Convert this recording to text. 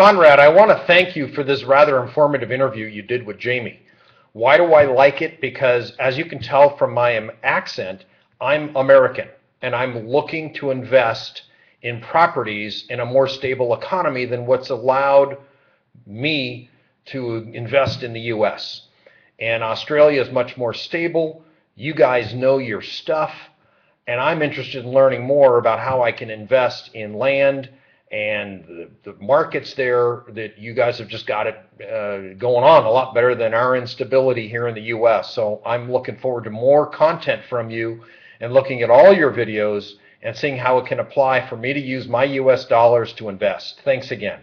Conrad, I want to thank you for this rather informative interview you did with Jamie. Why do I like it? Because as you can tell from my accent, I'm American and I'm looking to invest in properties in a more stable economy than what's allowed me to invest in the US. And Australia is much more stable. You guys know your stuff. And I'm interested in learning more about how I can invest in land and the, the markets there that you guys have just got it uh, going on a lot better than our instability here in the US. So I'm looking forward to more content from you and looking at all your videos and seeing how it can apply for me to use my US dollars to invest. Thanks again.